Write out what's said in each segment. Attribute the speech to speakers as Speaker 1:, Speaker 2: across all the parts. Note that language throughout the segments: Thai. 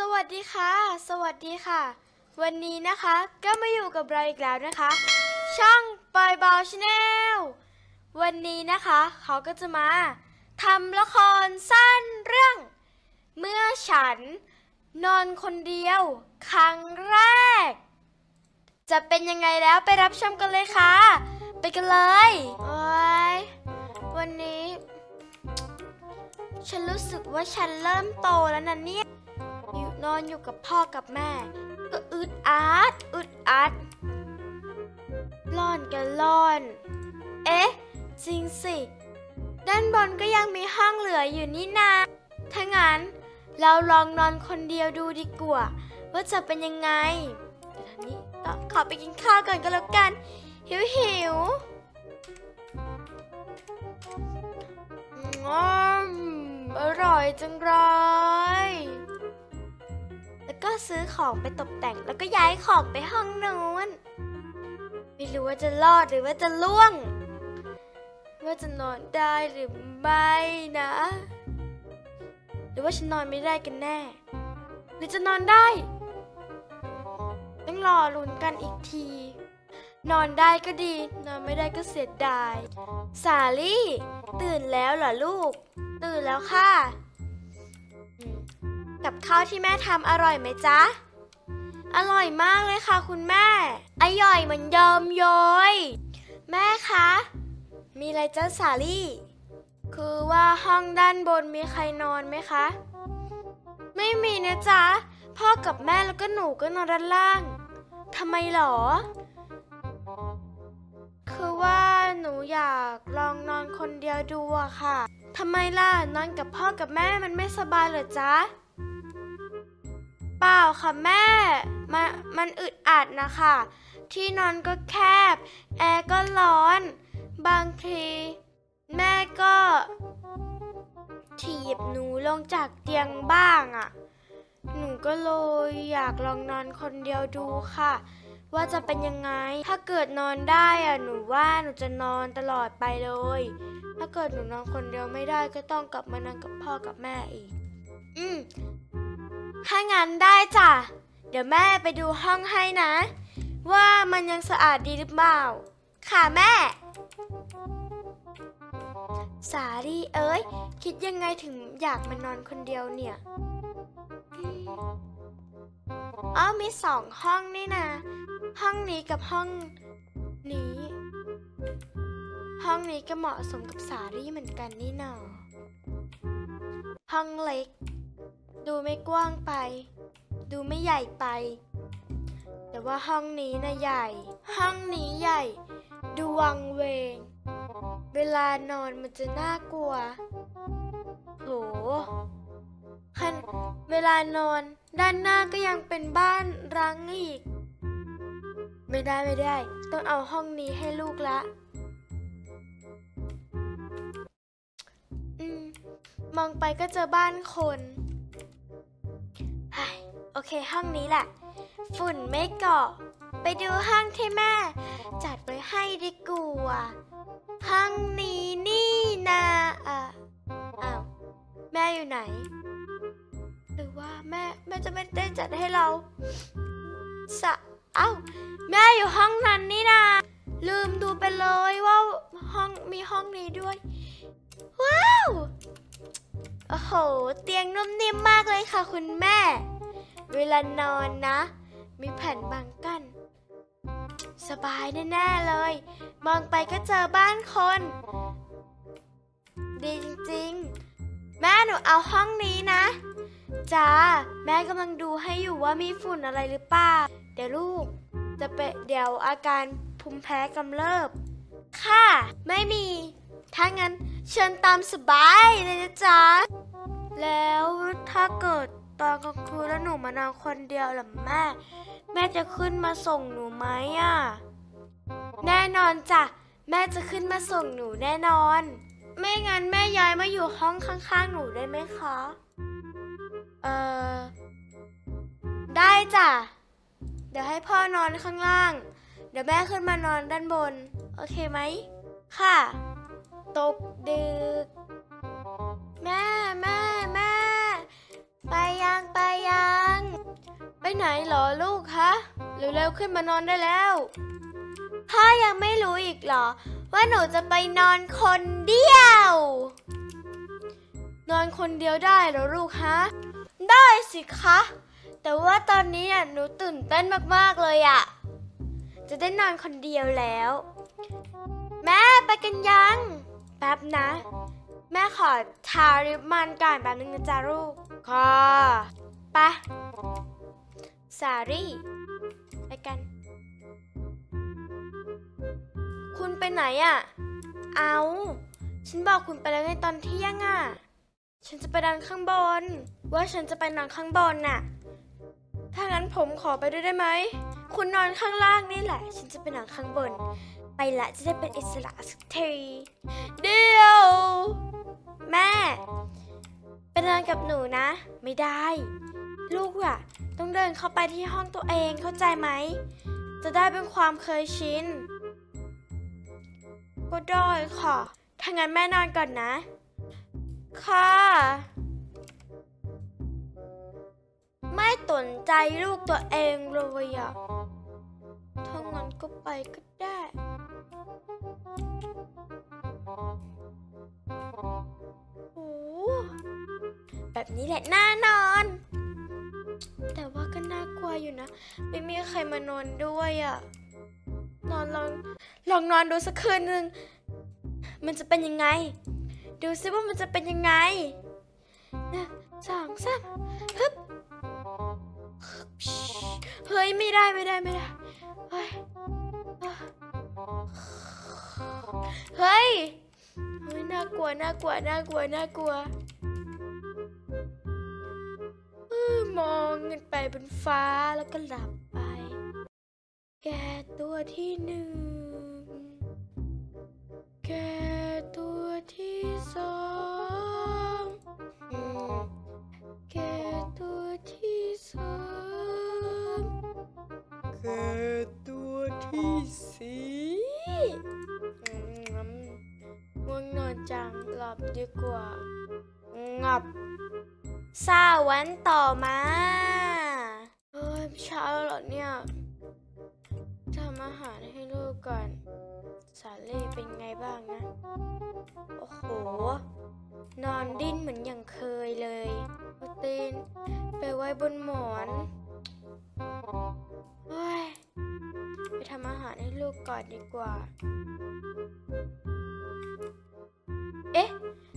Speaker 1: สวัสดีค่ะ สวัสดีค่ะ วันนี้นะคะก็มาอยู่กับเราอีกแล้วนะคะ ช่องปอยบอล Channel วันนี้นะคะเขาก็จะมาทำละครสั้นเรื่อง เมื่อฉันนอนคนเดียว ครั้งแรก จะเป็นยังไงแล้วไปรับชมกันเลยค่ะ ไปกันเลยโอ้ยวันนี้ ฉันรู้สึกว่าฉันเริ่มโตแล้วนะเนี่ยอยู่ นอนอยู่กับพ่อกับแม่ ก็อึดอัดอึดอัดร้อนกันร้อน เอ๊ะ จริงสิ ด้านบนก็ยังมีห้องเหลืออยู่นี่นาถ้างั้นเราลองนอนคนเดียวดูดีกว่า ว่าจะเป็นยังไงแต่ทีนี้ต้องขอไปกินข้าวก่อนก็แล้วกัน หิวหิวอร่อยจังเลย ก็ซื้อของไปตกแต่งแล้วก็ย้ายของไปห้องนู้น ไม่รู้ว่าจะรอดหรือว่าจะล่วง ว่าจะนอนได้หรือไม่นะ หรือว่าฉันนอนไม่ได้กันแน่ หรือจะนอนได้ ต้องรอลุ้นกันอีกที นอนได้ก็ดี นอนไม่ได้ก็เสียดาย สาลี่ ตื่นแล้วเหรอลูก ตื่นแล้วค่ะ กับข้าวที่แม่ทำอร่อยไหมจ๊ะ อร่อยมากเลยค่ะคุณแม่ อร่อยเหมือนเดิมโยยแม่คะ มีอะไรจ๊ะสาลี่ คือว่าห้องด้านบนมีใครนอนไหมคะ ไม่มีนะจ๊ะ พ่อกับแม่แล้วก็หนูก็นอนด้านล่าง ทำไมหรอ คือว่าหนูอยากลองนอนคนเดียวดูอะค่ะทำไมล่ะ นอนกับพ่อกับแม่มันไม่สบายเหรอจ๊ะ ปล่าค่ะแม่มันมันอึดอัดนะคะ ที่นอนก็แคบ แอร์ก็ร้อน บางที แม่ก็ถีบหนูลงจากเตียงบ้างอะ่ะ หนูก็เลยอยากลองนอนคนเดียวดูค่ะ ว่าจะเป็นยังไง ถ้าเกิดนอนได้อะ่ะหนูว่าหนูจะนอนตลอดไปเลย ถ้าเกิดหนูนอนคนเดียวไม่ได้ก็ต้องกลับมานอนกับพ่อกับแม่อีก อืม ถ้างั้นได้จ้ะ เดี๋ยวแม่ไปดูห้องให้นะ ว่ามันยังสะอาดดีหรือเปล่า ค่ะแม่ สาลีเอ้ย คิดยังไงถึงอยากมานอนคนเดียวเนี่ยอ๋อมีสองห้องนี่นะ ห้องนี้กับห้องนี้ ห้องนี้ก็เหมาะสมกับสาลี่เหมือนกันนี่หนอห้องเล็ก ดูไม่กว้างไป ดูไม่ใหญ่ไป แต่ว่าห้องนี้นะใหญ่ ห้องนี้ใหญ่ ดูวังเวง เวลานอนมันจะน่ากลัว โหคันเวลานอนด้านหน้าก็ยังเป็นบ้านร้างอีก ไม่ได้ไม่ได้ ต้องเอาห้องนี้ให้ลูกละอืมมองไปก็เจอบ้านคน โอเคห้องนี้แหละ ฝุ่นไม่เกาะ ไปดูห้องที่แม่ จัดไว้ให้ดีกว่าห้องนี้นี่นาอะอ้าวแม่อยู่ไหน หรือว่าแม่แม่จะไม่ได้จัดให้เราสะเอ้าแม่อยู่ห้องนั้นนี่นาลืมดูไปเลยว่าห้องมีห้องนี้ด้วย ว้าว อ้โห เตียงนุ่มนิ่มมากเลยค่ะคุณแม่ เวลานอนนะ มีแผ่นบังกั้น สบายแน่ๆเลย มองไปก็เจอบ้านคน ดีจริงๆ แม่หนูเอาห้องนี้นะจ้าแม่กำลังดูให้อยู่ว่ามีฝุ่นอะไรหรือเปล่า เดี๋ยวลูก จะไปเดี๋ยวอาการภูมิแพ้กำเริบ ค่ะ ไม่มี ถ้างั้นเชิญตามสบายเลยนะจ๊ะ แล้วถ้าเกิดตอนกลางคืนแล้วหนูมานอนคนเดียวล่ะแม่ แม่จะขึ้นมาส่งหนูไหมอะ แน่นอนจ้ะ แม่จะขึ้นมาส่งหนูแน่นอน ไม่งั้นแม่ย้ายมาอยู่ห้องข้างๆ หนูได้ไหมคะ เอ่อได้จ้ะ เดี๋ยวให้พ่อนอนข้างล่าง เดี๋ยวแม่ขึ้นมานอนด้านบน โอเคไหม ค่ะ ตกดึก แม่แม่แม่ ไปยังไปยัง ไปไหนเหรอลูกคะเร็วๆขึ้นมานอนได้แล้วพ่อยังไม่รู้อีกเหรอ ว่าหนูจะไปนอนคนเดียว นอนคนเดียวได้เหรอลูกฮะได้สิคะ แต่ว่าตอนนี้อะหนูตื่นเต้นมากๆเลยอะจะได้นอนคนเดียวแล้ว แม่ไปกันยัง แป๊บนะ แม่ขอทาริบมันก่อนแป๊บนึงนะจ๊ะลูกค่ะไปะสารี่ไปกัน คุณไปไหนอะ่ะเอา ฉันบอกคุณไปแล้วในตอนเที่ยงอะ่ะฉันจะไปนอนข้างบน ว่าฉันจะไปนอนข้างบนน่ะ ถ้างั้นผมขอไปด้วยได้ไหม คุณนอนข้างล่างนี่แหละ ฉันจะไปนอนข้างบน ไปละจะได้เป็นอิสระสักทีเดียว แม่ไปนอนกับหนูนะ ไม่ได้ ลูกอะต้องเดินเข้าไปที่ห้องตัวเองเข้าใจไหม จะได้เป็นความเคยชินก็ได้ค่ะถ้างั้นแม่นอนก่อนนะ ค่ะ ไม่สนใจลูกตัวเองเลยอะถ้างั้นก็ไปก็ได้ แบบนี้แหละน่านอน แต่ว่าก็น่ากลัวอยู่นะ ไม่มีใครมานอนด้วยอะ่ะ นอนลองลองนอนดูสักคืนหนึ่ง มันจะเป็นยังไง ดูซิว่ามันจะเป็นยังไงหนึ่งสองสามฮึบเฮ้ยไม่ได้ไม่ได้ไม่ได้เฮ้ยเฮ้ยน่ากลัวน่ากลัวน่ากลัวน่ากลัว มองเงินไปบนฟ้าแล้วก็หลับไป แกตัวที่หนึ่ง แกตัวที่สองแกตัวที่สาม
Speaker 2: แค่ตัวที่สี่
Speaker 1: ง่วงนอนจังหลับดีกว่า งับ สาวันต่อมาเฮ้ยเช้าแล้วเนี่ยทำอาหารให้ลูกก่อน สาเล่เป็นไงบ้างนะ โอ้โห นอนดิ้นเหมือนอย่างเคยเลยเอาตีนไปไว้บนหมอนเฮ้ยไปทำอาหารให้ลูกก่อนดีกว่า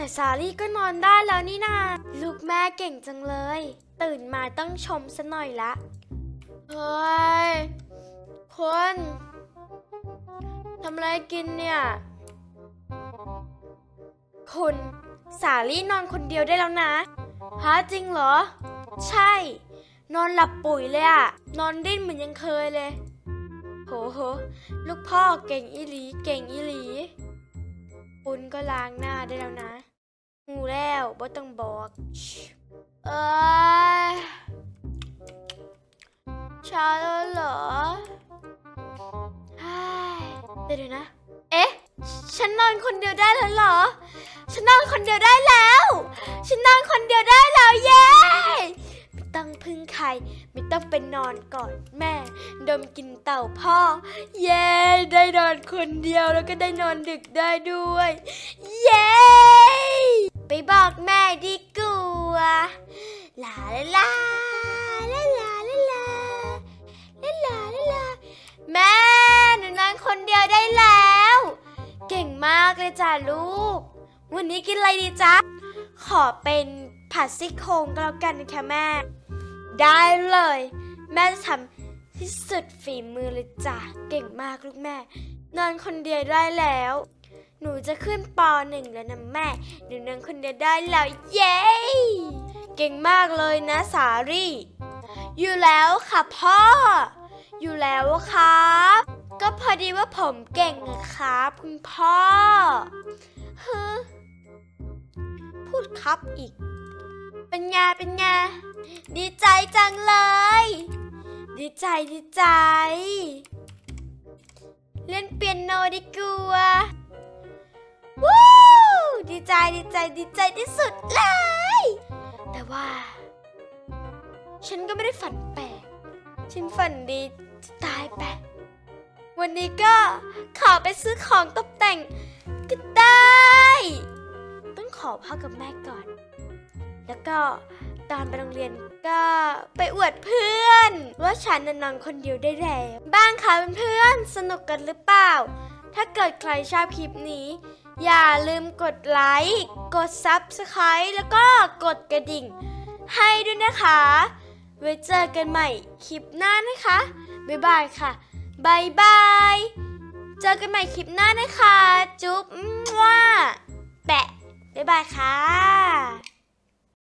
Speaker 1: แต่สาลี่ก็นอนได้แล้วนี่นาลูกแม่เก่งจังเลย ตื่นมาต้องชมซะหน่อยละ เฮ้ย คนทำอะไรกินเนี่ยคุณสาลี่นอนคนเดียวได้แล้วนะฮะจริงเหรอ ใช่ นอนหลับปุ๋ยเลยอะนอนดิ้นเหมือนยังเคยเลย โหโหลูกพ่อเก่งอีหลี เก่งอีหลีปุณก็ล้างหน้าได้แล้วนะ หูแล้วบ่ต้องบอกเอ้ยเช้าแล้วเหรอเฮ้ยเดี๋ยวนะ เอ๊ะ ฉันนอนคนเดียวได้แล้วเหรอ ฉันนอนคนเดียวได้แล้ว ฉันนอนคนเดียวได้แล้วเย้ไม่ต้องพึ่งใคร ไม่ต้องไปนอนก่อนแม่ ดมกินเต่าพ่อ เย้ ได้นอนคนเดียวแล้วก็ได้นอนดึกได้ด้วย เย้ ไปบอกแม่ดีกว่าลาลาลาลาลาลาลาลาลาลาลาแม่หนูนอนคนเดียวได้แล้ว เก่งมากเลยจ้ะลูก วันนี้กินอะไรดีจ๊ะ ขอเป็นผัดซี่โครงก็แล้วกันนะคะแม่ ได้เลย แม่จะทำที่สุดฝีมือเลยจ้ะ เก่งมากลูกแม่ นอนคนเดียวได้แล้ว หนูจะขึ้นปหนึ่งแล้วนะแม่ หนูนอนคนเดียวได้แล้ว เย้ เก่งมากเลยนะสารี่ อยู่แล้วค่ะพ่อ อยู่แล้วครับ ก็พอดีว่าผมเก่งนะครับ คุณพ่อฮึพูดครับอีก เป็นไงเป็นไงดีใจจังเลย ดีใจดีใจ เล่นเปียโนดีกว่า วู้ดีใจดีใจดีใจที่สุดเลย แต่ว่า ฉันก็ไม่ได้ฝันแปลก ฉันฝันดีจะตายไป วันนี้ก็ขอไปซื้อของตกแต่งก็ได้ ต้องขอพ่อกับแม่ก่อน แล้วก็ตอนไปโรงเรียนก็ไปอวดเพื่อน ว่าฉันน่ะนอนคนเดียวได้แล้วบ้างคะเพื่อนๆสนุกกันหรือเปล่า ถ้าเกิดใครชอบคลิปนี้ อย่าลืมกดไลค์ กด Subscribe แล้วก็กดกระดิ่ง ให้ด้วยนะคะ ไว้เจอกันใหม่คลิปหน้านะคะ บ๊ายบายค่ะบายบาย เจอกันใหม่คลิปหน้านะคะ จุ๊บว่าแปะ บ๊ายบายค่ะ